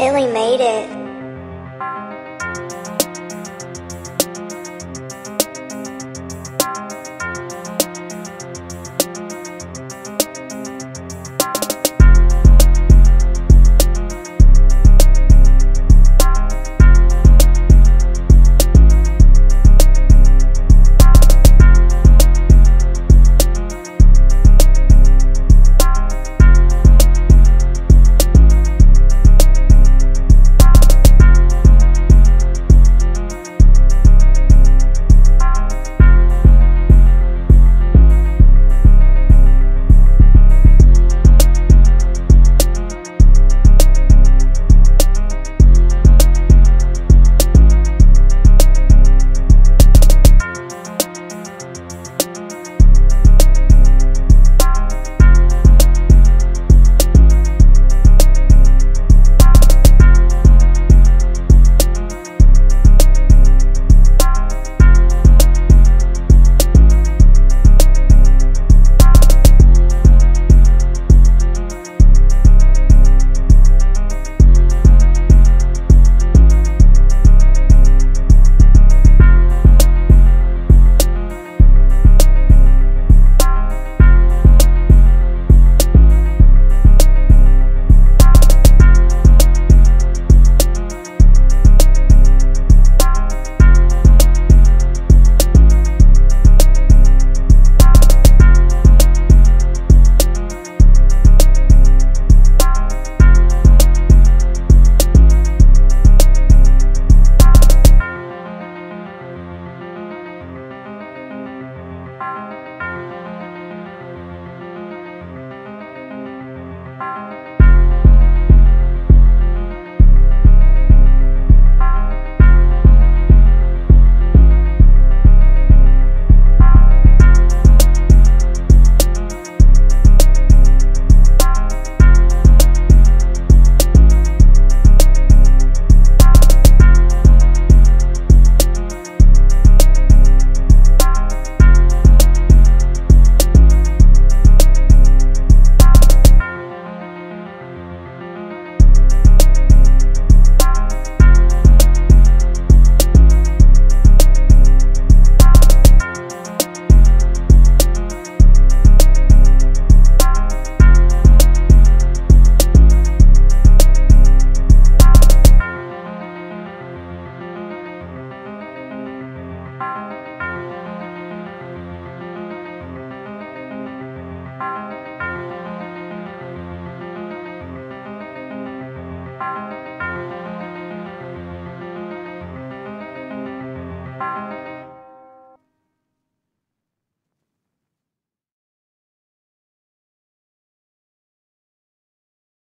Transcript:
Illy made it.